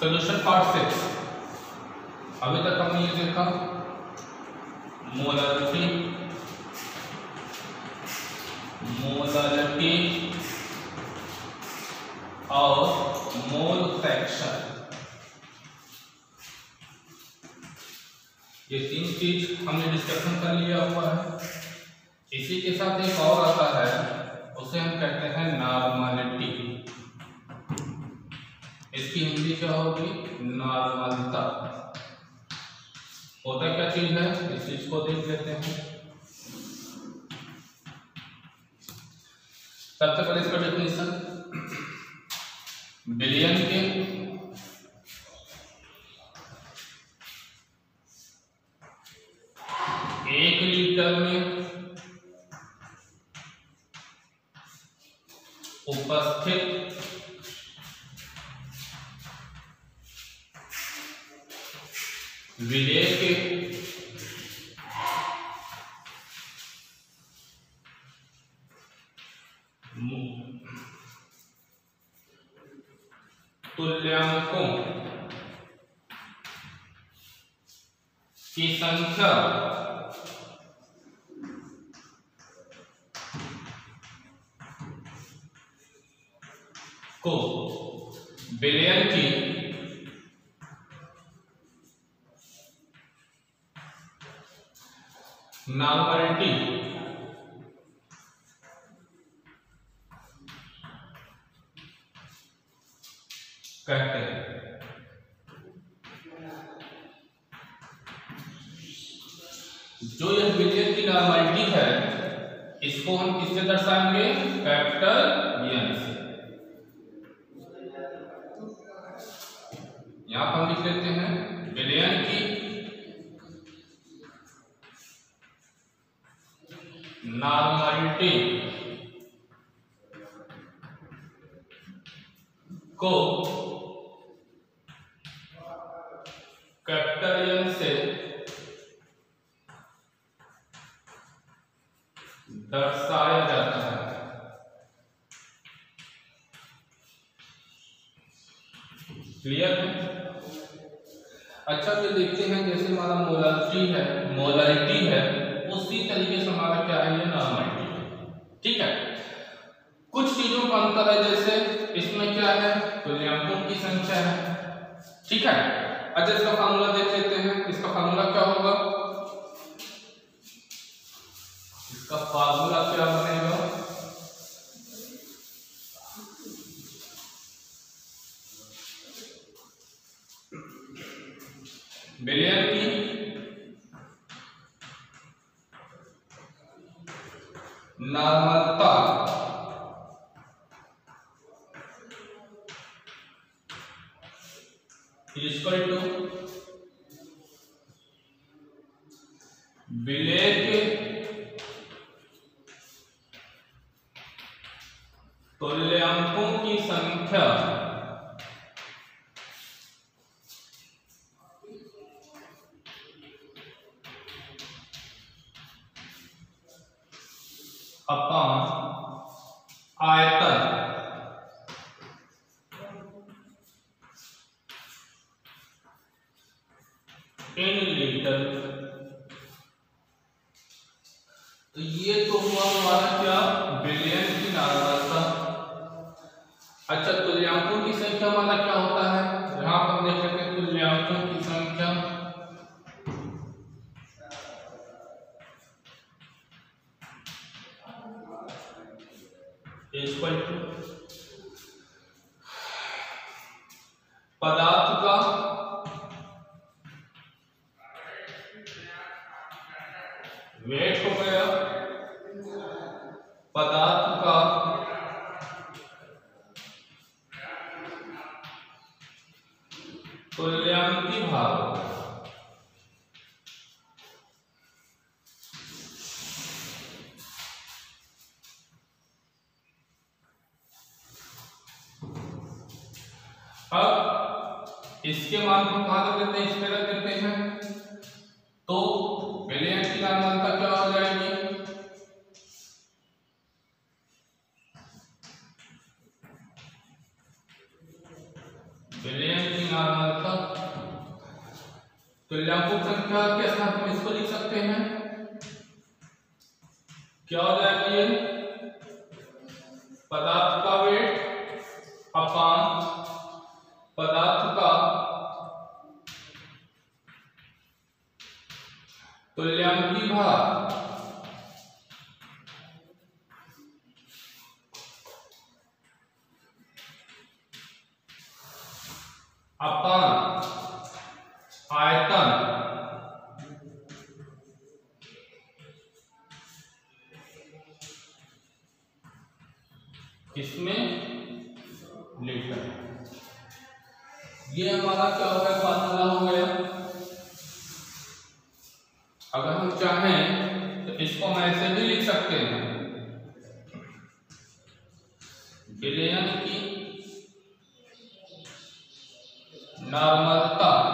Solution part six अभी तक हमने ये देखा। मोलरिटी मोलरिटी और मोल फ्रैक्शन ये तीन चीज़ हमने डिस्कशन कर लिया हुआ है। इसी के साथ एक और आता है, उसे हम कहते हैं नॉर्मलिटी इसकी हिंदी क्या होगी? नॉर्मलता। होता क्या चीज़ है? इस चीज़ को देख लेते हैं। सबसे पहले इसका डेफिनेशन बिलियन के संख्या को बिलियन की नॉर्मलिटी कहते इसको हम किससे दर्शाएँगे? कैपिटल एन से। यहाँ पर लिख लेते हैं बिलियन की नॉर्मलिटी को क्लियर है अच्छा तो देखते हैं, जैसे हमारा मोलरिटी है मोलरिटी है, उसी तरीके से हमारा क्या है, ये नॉर्मलिटी है। ठीक है? कुछ चीज़ों का अंतर है, जैसे इसमें क्या है तुल्यांकों की संख्या है। ठीक है? अच्छा इसका फार्मूला देख लेते हैं। इसका फार्मूला क्या होगा? इसका फार्मूला क्या बनेगा बिलियन की नॉर्मलता इक्वल टू विलेय तुल्यांकों की संख्या अब इसके मान को कहा रख देते हैं इसमें रख देते हैं। तो पहले की का क्या हो जाएगी Opa! Hatta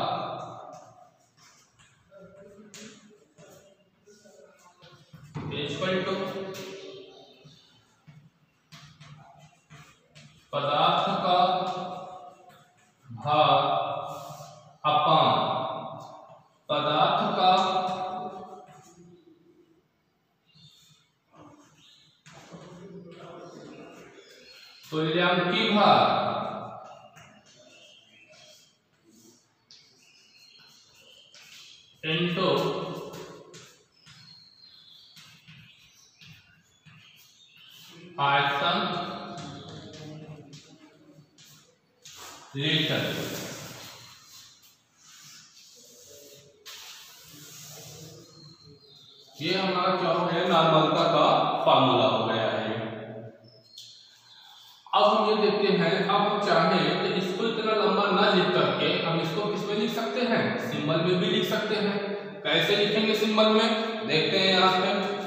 लीटर ये हमारा क्या हो गया? नॉर्मलता का फॉर्मूला हो गया है। अब हम ये देखते हैं, अब हम चाहें तो इसको इतना लंबा ना लिख करके हम इसको किसमें लिख सकते हैं? सिंबल में भी लिख सकते हैं। कैसे लिखेंगे सिंबल में? देखते हैं यहाँ पे।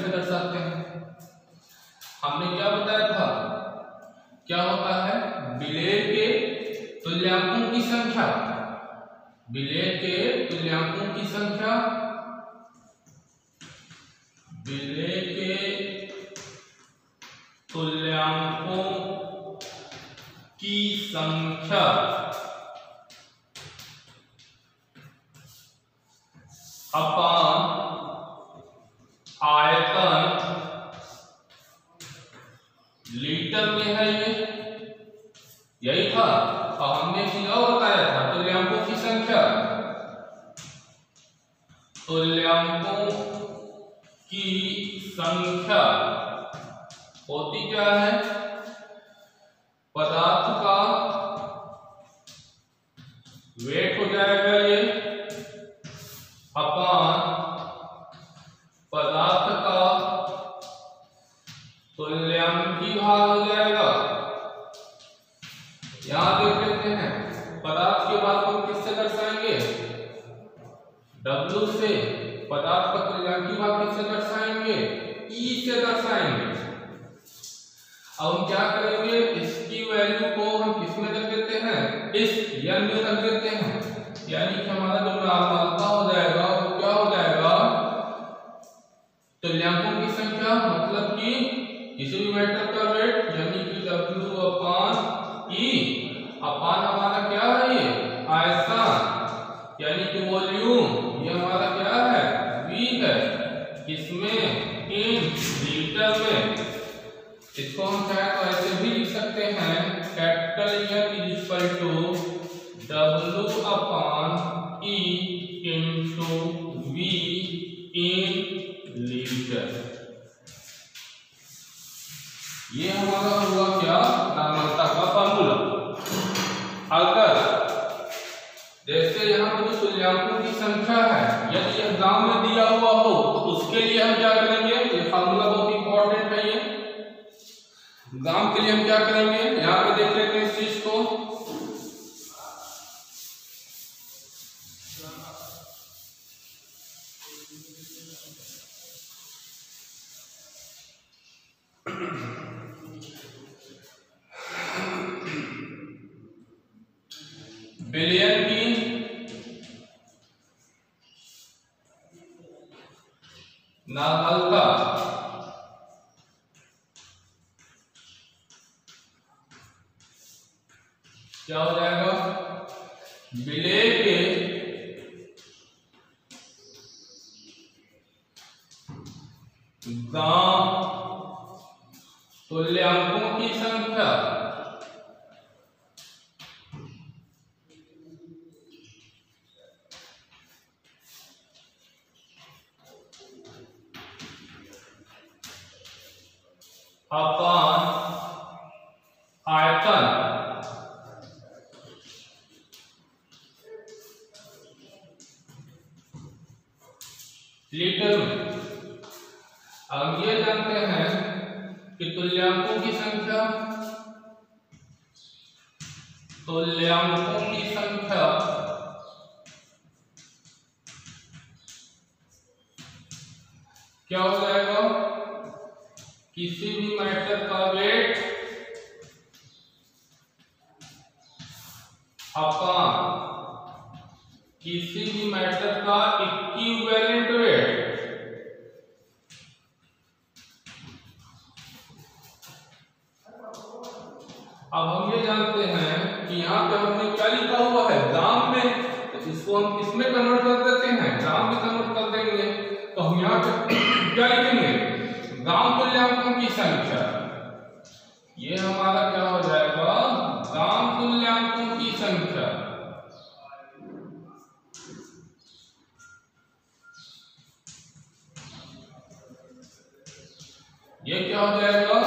से कर सकते हैं? हमने क्या बताया था? क्या होता है? बिले के तुल्यांकों की संख्या। बिले के तुल्यांकों की संख्या। बिले के तुल्यांकों की संख्या। एट हो जाएगा ये अपॉन। क्या करेंगे? ये फार्मूला बहुत इंपॉर्टेंट है ये। गाँव के लिए हम क्या करेंगे? यहाँ पे गाँव तुल्यांकों की संख्या। तुल्यांकों की संख्या। क्या हो जाएगा? किसी भी मैटर का वेट अपान किसी भी मैटर का इक्विवेलेंट वेट अब हम ये जानते हैं कि यहाँ पे हमने क्या लिखा हुआ है? ग्राम में तो इसको हम किसमें कन्वर्ट कर देते हैं ग्राम में कन्वर्ट कर देंगे तो हम यहाँ पे क्या लिखेंगे? ग्राम तुल्यांकों की संख्या। ये हमारा क्या हो जाएगा? ग्राम तुल्यांकों की संख्या। ये क्या हो जाएगा?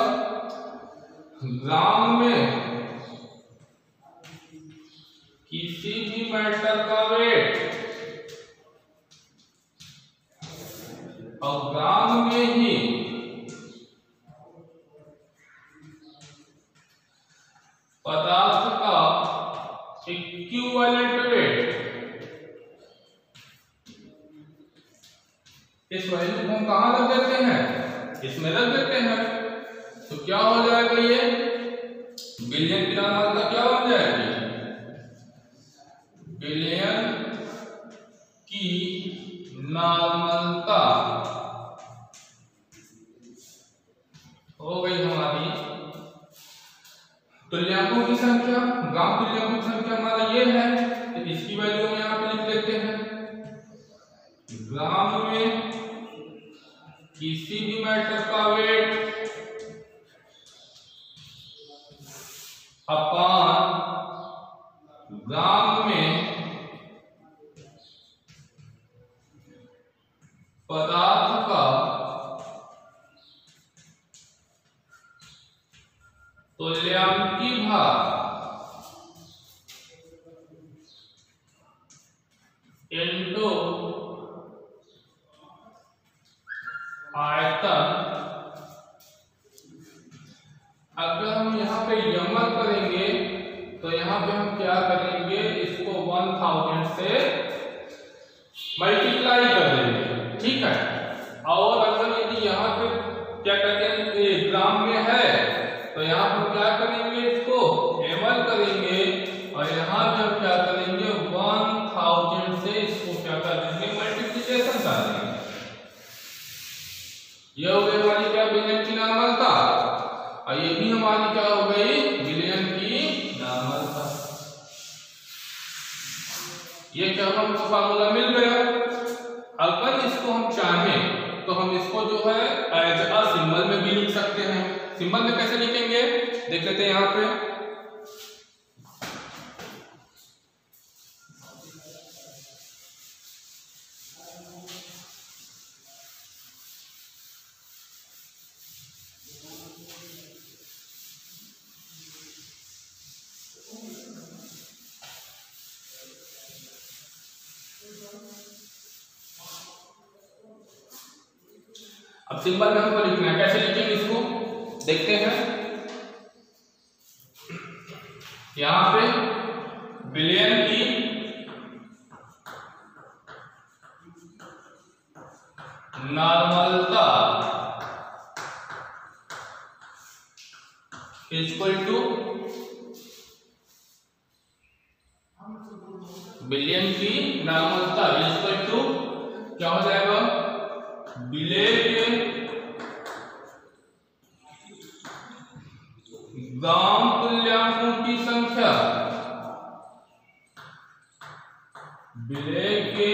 ग्राम में किसी भी मैटर का वेट और ग्राम में ही पदार्थ का इक्विवेलेंट वेट इस वैल्यू को हम कहाँ रख देते हैं? इसमें रख देते हैं। तो क्या हो जाएगा ये? बिलियन की नामालता क्या बन जाएगी बिलियन की नामलता हो गई हमारी। तुल्यांकों की संख्या ग्राम तुल्यांकों की संख्या हमारा ये है तो इसकी वैल्यू हम यहाँ पे लिख लेते हैं। ग्राम में किसी भी मैटर का वेट अपान ग्राम में भाग इंटू आयतन। अगर हम यहाँ पे यमन करेंगे तो यहाँ पे हम क्या करेंगे? इसको वन थाउज़ेंड से मल्टीप्लाई कर देंगे। ठीक है? और अगर यदि यहाँ पे क्या कहते हैं ग्राम में है तो यहाँ पर क्या करेंगे? लेते हैं यहाँ पे। सिंबल में हमको लिखना है। कैसे लिखेंगे इसको? देखते हैं। यहाँ पे बिलियन की नॉर्मलता इक्वल टू बिलियन की नॉर्मलता इक्वल टू क्या हो जाएगा? बिले के गाँव तुल्यांकों की संख्या बिले के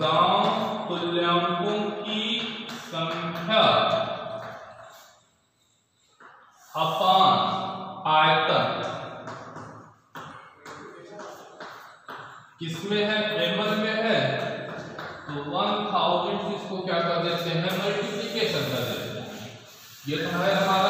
गाँव तुल्यांकों की संख्या। अपान आयतन। किसमें है? एमल में है। तो वन थाउज़ेंड इसको क्या कर देते हैं, मल्टीप्लीकेशन कर देते हैं। ये तो है हमारा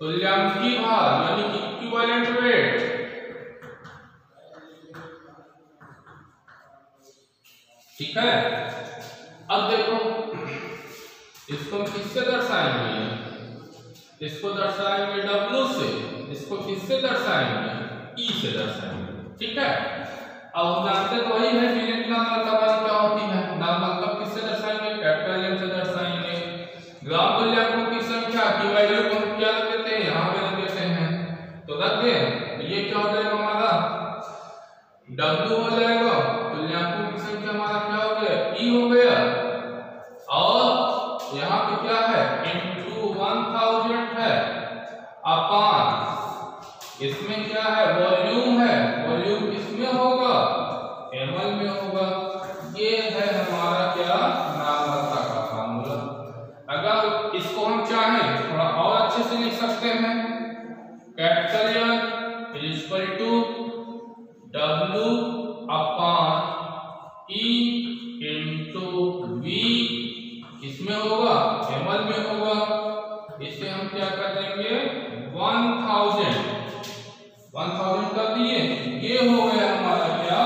तुल्यांकी भार यानी कि इक्विवेलेंट वेट ठीक है? अब देखो, इसको हम किससे दर्शाएँगे? इसको दर्शाएँगे W से, इसको किससे दर्शाएँगे? E से दर्शाएँगे। ठीक है? अब हम जानते तो वही है का मतलब क्या होती है? नाम W हो जाएगा तुल्यांकों की संख्या हमारा क्या हो गया? E हो गया। दिए। ये हो गया हमारा क्या?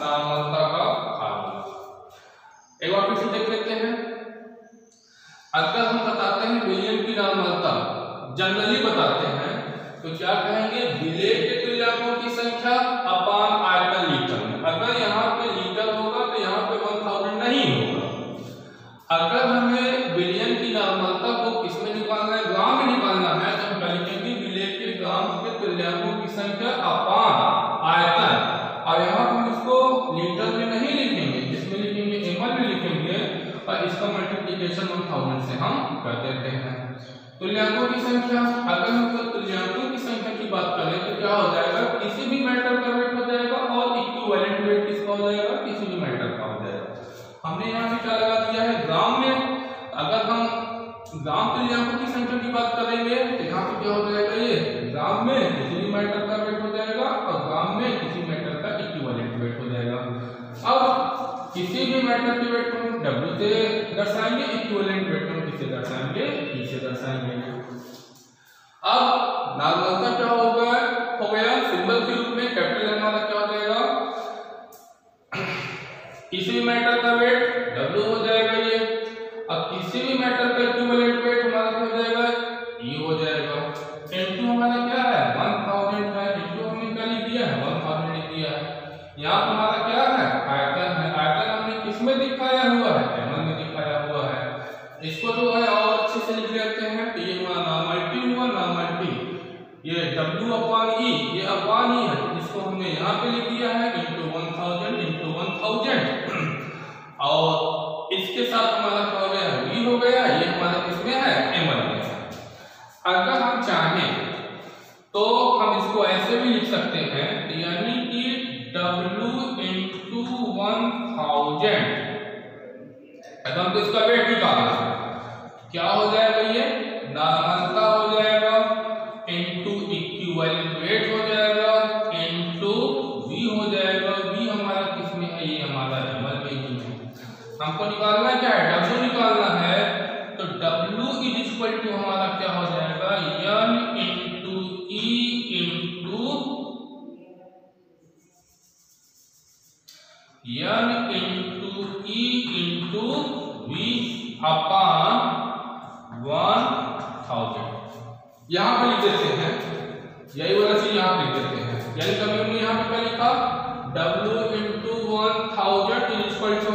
नामता का फार्मूला एक बार फिर से देख लेते हैं। अगर हम बताते हैं विलियम की नामता जनरली बताते हैं तो क्या कहेंगे? विलेट के तुल्यांकों की संख्या तुल्यांकों की संख्या, अगर हम तुल्यांकों की संख्या की बात करें तो क्या हो जाएगा? किसी भी मैटर का वेट हो जाएगा और इक्विवेलेंट वेट किसका हो जाएगा? किसी भी मैटर का हो जाएगा। हमने यहाँ पे क्या लगा दिया है? ग्राम में, अगर हम ग्राम तुल्यांकों की संख्या की बात करेंगे तो यहाँ पे क्या हो जाएगा ये? ग्राम में किसी भी मैटर का वेट हो जाएगा और ग्राम में किसी मैटर का इक्विवेलेंट वेट हो जाएगा। अब किसी भी मैटर के वेट को हम W से दर्शाएँगे इक्विवेलेंट वेट को हम किससे दर्शाएँगे? E से दर्शाएँगे। अब नार्मलता क्या हो गया हो? गया सिंबल के रूप में कैपिटल क्या हो जाएगा? किसी मैटर का weight W into one thousand अब हमको इसका वेट निकालना क्या हो जाएगा ये? नॉर्मल यहाँ पर लिख देते हैं, यही वाला चीज़ यहाँ पर लिख देते हैं। यानी कभी हमने यहाँ पर लिखा? W into one thousand is equal to